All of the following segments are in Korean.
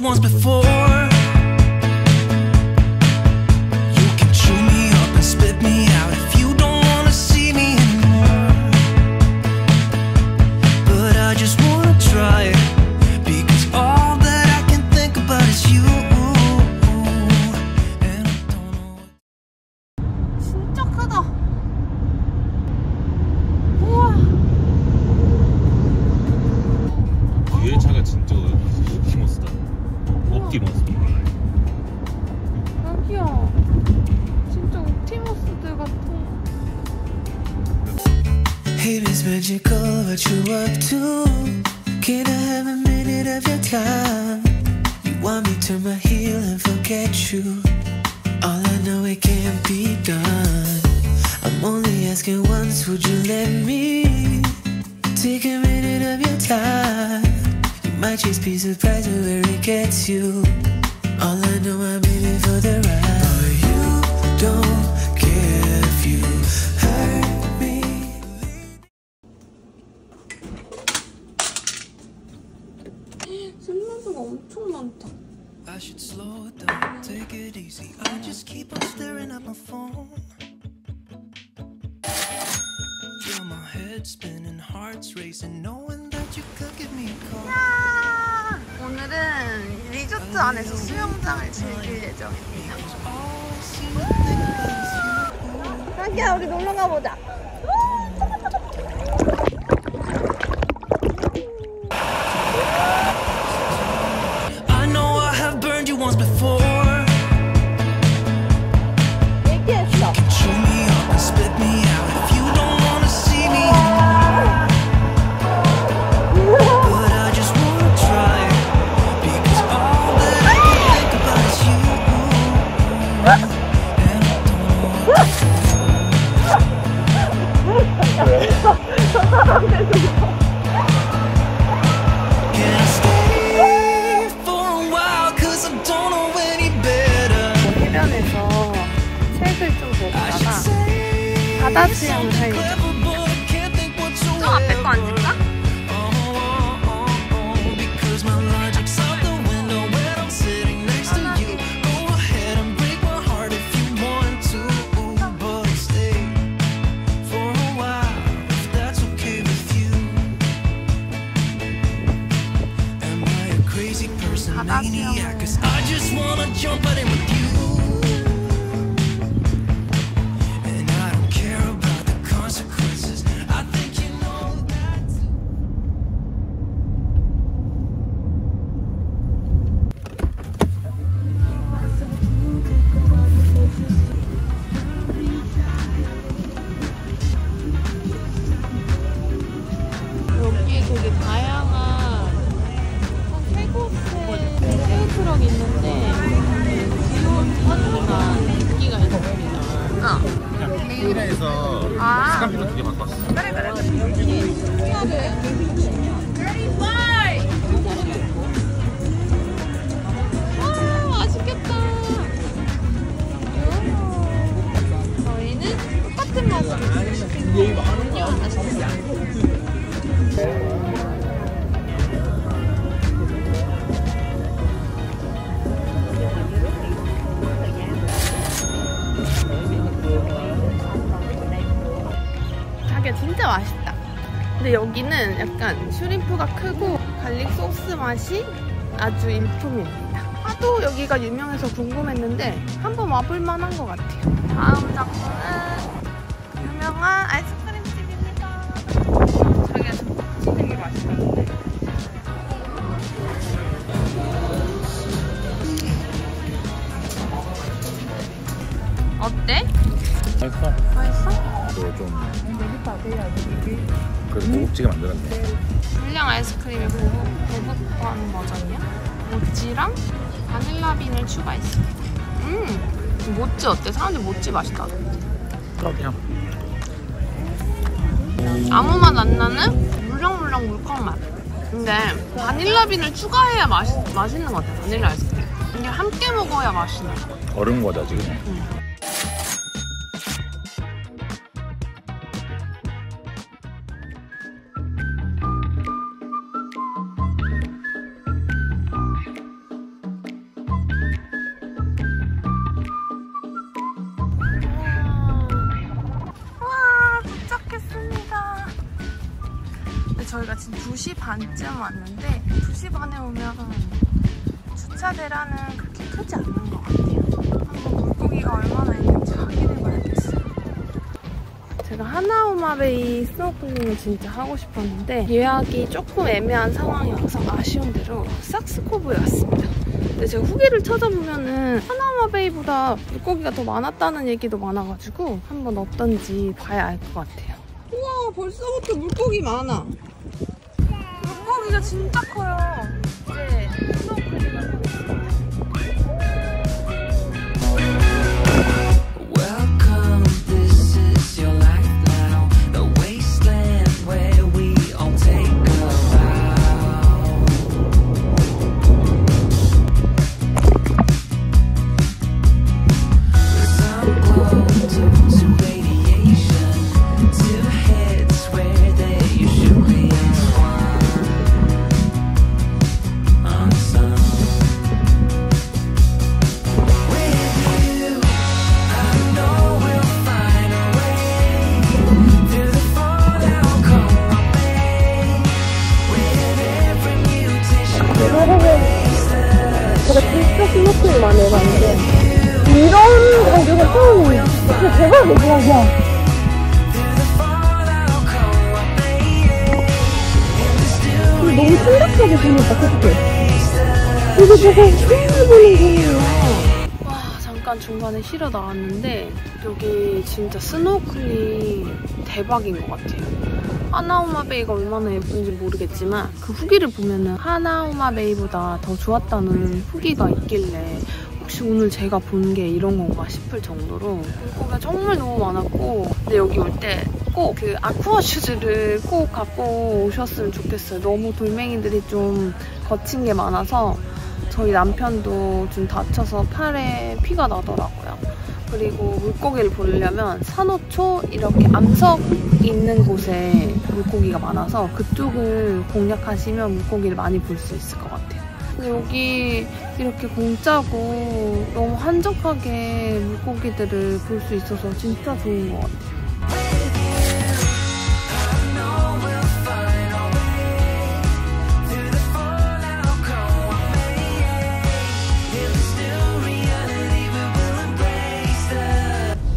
once before. Magical, what you up to? Can I have a minute of your time? You want me to turn my heel and forget you? All I know it can't be done. I'm only asking once, would you let me take a minute of your time? You might just be surprised at where it gets you. All I know, I'm in it for the ride. But you don't care if you 야! 오늘은 리조트 안에서 수영장을 즐길 예정입니다. 자기야, 우리 놀러 가보자. 해변에서 책을 좀 I should 보다가 say 바다 수영을 할 예정. clever, but I can't think 좀 앞에 거 앉을까? Because my logic's out the window when I'm 약간 shrimp가 크고 garlic 소스 맛이 아주 일품입니다. 하도 여기가 유명해서 궁금했는데 한번 와볼 만한 것 같아요. 다음 장소는 유명한 아이스 고급지게 만들었네. 불량 아이스크림의 고급, 고급한 버전이야? 모찌랑 바닐라 빈을 추가했어. 음, 모찌 어때? 사람들이 모찌 맛있다던데. 그냥 아무 맛 안 나는 물렁물렁 물컹 맛. 근데 바닐라 빈을 추가해야 맛있, 맛있는 것 같아, 바닐라 아이스크림. 이게 함께 먹어야 맛있는 것 같아. 얼은 거다 지금. 2시 반쯤 왔는데 2시 반에 오면 주차 대란은 그렇게 크지 않는 것 같아요. 한번 물고기가 얼마나 있는지 확인해봐야겠어요. 제가 하나오마베이 스노클링을 진짜 하고 싶었는데 예약이 조금 애매한 상황이어서 아쉬운 대로 삭스코브에 왔습니다. 근데 제가 후기를 찾아보면은 하나오마베이보다 물고기가 더 많았다는 얘기도 많아가지고 한번 어떤지 봐야 알 것 같아요. 우와 벌써부터 물고기 많아. 진짜 커요. 이제 스노클링을 하고 있습니다. 해봤는데 이런 가격은 처음이에요. 진짜 rain. 너무 심각하게 보인다, 그치? 이거 되게 처음 보는 거예요. 와, 잠깐 중간에 쉬러 나왔는데 여기 진짜 스노클링 대박인 것 같아요. 하나우마베이가 얼마나 예쁜지 모르겠지만 그 후기를 보면 은 하나우마베이보다 더 좋았다는 후기가 있길래 혹시 오늘 제가 본 게 이런 건가 싶을 정도로 물고기가 정말 너무 많았고 근데 여기 올 때 꼭 그 아쿠아 슈즈를 꼭 갖고 오셨으면 좋겠어요. 너무 돌멩이들이 좀 거친 게 많아서 저희 남편도 좀 다쳐서 팔에 피가 나더라고요. 그리고 물고기를 보려면 산호초 이렇게 암석 있는 곳에 물고기가 많아서 그쪽을 공략하시면 물고기를 많이 볼 수 있을 것 같아요. 여기 이렇게 공짜고 너무 한적하게 물고기들을 볼 수 있어서 진짜 좋은 것 같아요.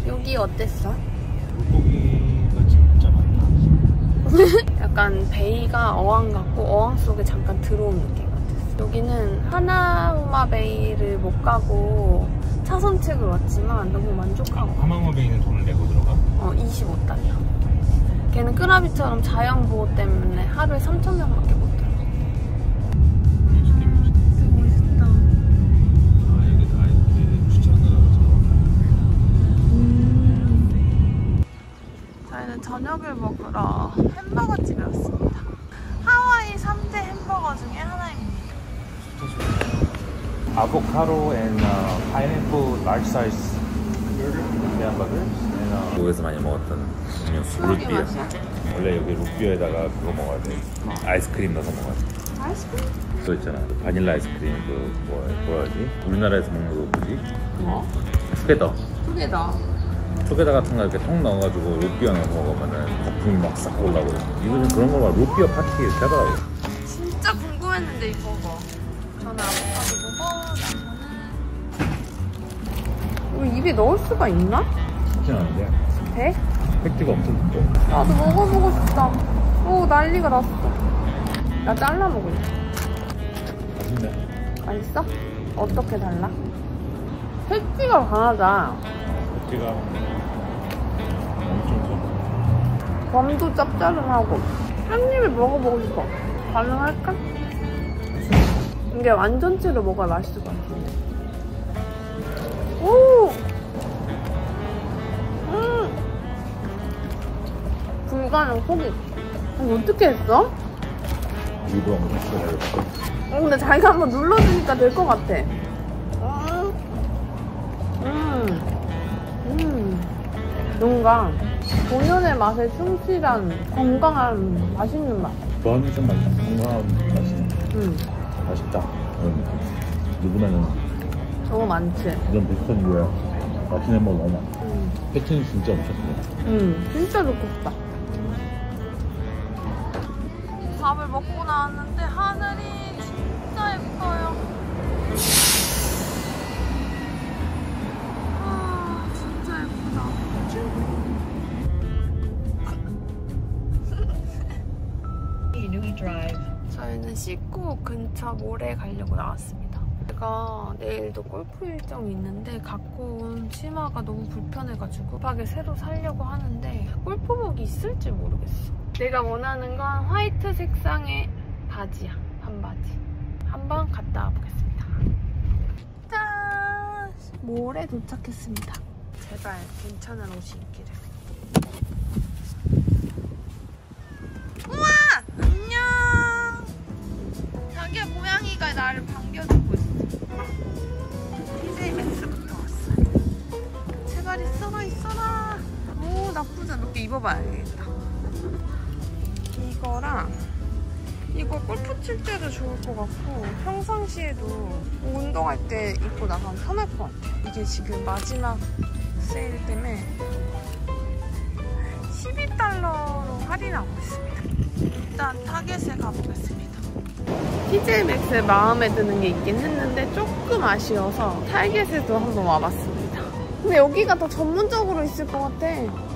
여기 어땠어? 물고기가 진짜 많다. 약간 베이가 어항 같고 어항 속에 잠깐 들어온 느낌. 여기는 하나우마 베이를 못 가고 차선책을 왔지만 너무 만족하고 하마마베이는 돈을 내고 들어가? 어 25달러. 걔는 끄라비처럼 자연 보호 때문에 하루에 3천 명밖에 못 들어. 멋있게 멋있게. 되게 멋있다. 아 이게 다 이렇게 주차하느라 저희는 저녁을 먹으러 아보카도 and uh, pineapple large size hamburgers and uh, 한국에서 많이 먹었던 음료수 맛이야? 원래 여기 루비어에다가 그거 먹어야 돼 아이스크림 넣어서 먹어야 돼 아이스크림? 그거 있잖아 그 바닐라 아이스크림 그 뭐, 뭐라 하지 우리나라에서 먹는 거 뭐지 뭐? 투게더 두개다. 투게더 같은 거 이렇게 통 넣어가지고 루비어 넣어서 먹으면은 거품이 막 싹 올라오고 이거는 그런 거막 루비어 파티 이렇게 하더라고 진짜 궁금했는데 이 버거. 저는 아보카도 이거 입에 넣을 수가 있나? 쉽진 않은데 돼? 팩트가 엄청 두꺼워 나도 먹어보고 싶다. 오 난리가 났어. 나 잘라 먹을래. 맛있네 맛있어? 어떻게 달라? 팩기가 강하다. 팩트가 엄청 좋아 범도 짭짤하고 한 입을 먹어보고 싶어. 가능할까? 이게 완전체로 먹어야 맛있을 것 같은데. 불가능 포기. 이거 어떻게 했어? 일부러 엄청 좋아해 어, 근데 자기가 한번 눌러주니까 될 것 같아. 음. 음. 뭔가 본연의 맛에 충실한 건강한 맛있는 맛. 너는 좀 맛있다 건강한 맛이네 음. 맛있다 느낌 누구나는 너무 많지. 이런 비슷한 이유야 맛있는 거 너무 많아 음. 패티는 진짜 엄청 크네 음. 진짜 좋겠다. 밥을 먹고 나왔는데 하늘이 진짜 예뻐요. 아, 진짜 예쁘다. 저희는 씻고 근처 몰에 가려고 나왔습니다. 제가 내일도 골프 일정이 있는데 갖고 온 치마가 너무 불편해가지고 급하게 새로 사려고 하는데 골프복이 있을지 모르겠어. 내가 원하는 건 화이트 색상의 바지야. 반바지. 한번 갔다 와보겠습니다. 짠! 몰에 도착했습니다. 제발 괜찮은 옷이 있기를. 우와! 안녕! 자기야 고양이가 나를 반겨주고 있어. 오 나쁘지 않게 입어봐야겠다. 이거랑 이거 골프 칠 때도 좋을 것 같고 평상시에도 뭐 운동할 때 입고 나가면 편할 것 같아요. 이게 지금 마지막 세일 때문에 12달러로 할인하고 있습니다. 일단 타겟에 가보겠습니다. TJ 맥스에 마음에 드는 게 있긴 했는데 조금 아쉬워서 타겟에도 한번 와봤습니다. 근데 여기가 더 전문적으로 있을 것 같아.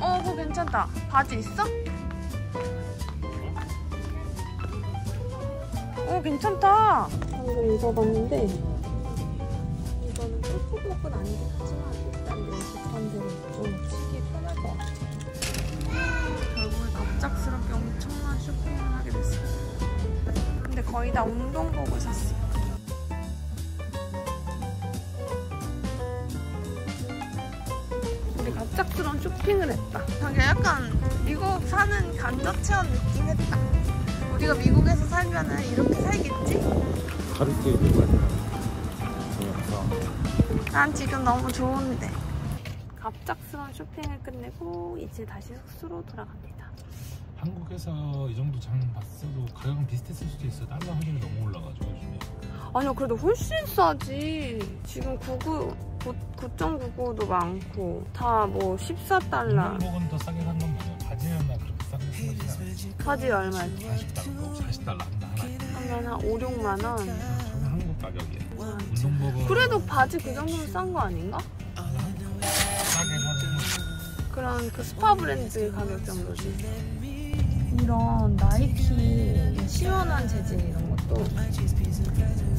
어, 그거 괜찮다. 바지 있어? 어, 괜찮다. 방금 입어봤는데 이거는 골프복은 아니긴 하지만 일단 연습한 대로 좀 치기 편할 것 같아. 결국에 갑작스럽게 엄청난 쇼핑을 하게 됐어요. 근데 거의 다 운동복을 샀어 쇼핑을 했다. 자기 약간 미국 사는 간접 체험 느낌 했다. 우리가 미국에서 살면은 이렇게 살겠지? 하루 끼고 가자. 재미없어. 난 지금 너무 좋은데. 갑작스러운 쇼핑을 끝내고 이제 다시 숙소로 돌아갑니다. 한국에서 이 정도 장 봤어도 가격은 비슷했을 수도 있어. 달러 환율이 너무 올라가지고 요즘에. 아니야 그래도 훨씬 싸지. 지금 99, 9.99도 많고 다 뭐 14달러. 운동복은 더 싸게 산 건 맞아. 바지는 나 그렇게 싸게 산거지 바지 얼마지? 40달러, 40달러 한다 하나. 하면 한 5, 6만 원. 저는 한국 가격이야. 운동복은 그래도 바지 그 정도면 싼 거 아닌가? 싸게 사는 거. 그런 그 스파 브랜드 가격 정도지. 이런 나이키 시원한 재질 이런 것도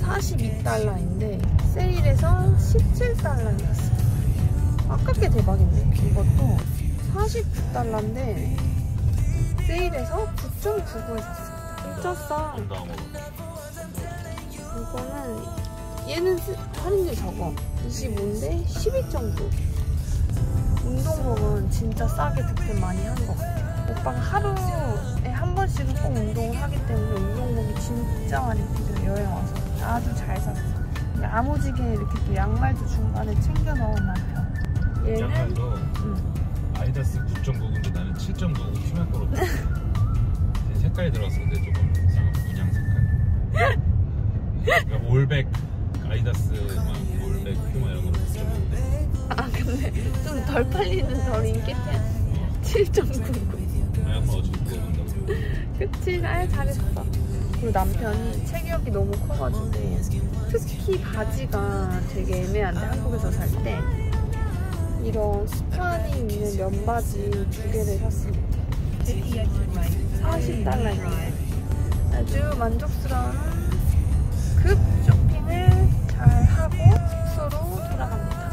42달러인데 세일해서 17달러에 샀어요. 아깝게 대박인데 이것도 49달러인데 세일해서 9.99에 샀습니다. 미쳤어. 이거는 얘는 스- 할인율 적어 25인데 12.9 운동복은 진짜 싸게 득템 많이 한 것 같아 오빠가 하루에 한 번씩은 꼭 운동을 하기 때문에 운동복이 진짜 많이 필요해 여행 와서. 아주 잘 샀어 야무지게 이렇게 또 양말도 중간에 챙겨 남편 얘는 양말도 응. 아디다스 9.99인데 나는 7.99 퓨마 거로 색깔이 들어갔어 근데 조금 이상한 문양 색깔. 그러니까 올백 아디다스 막 올백 퓨마 이런 거는 9.99인데. 아 근데 좀 덜 팔리는 덜 인기? 템7.99아 양말 어차피 그치 나 잘했어. 그리고 남편이 체격이 너무 커가지고 특히 바지가 되게 애매한데 한국에서 살 때 이런 스판이 있는 면바지 두 개를 샀습니다. 40달러인데 아주 만족스러운 급 쇼핑을 잘 하고 숙소로 돌아갑니다.